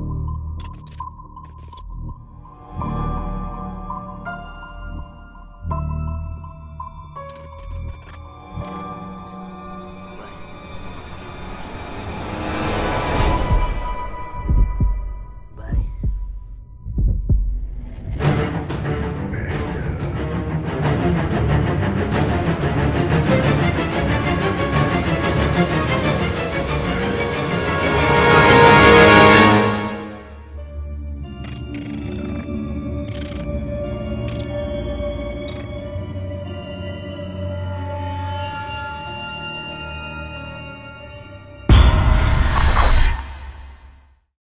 you.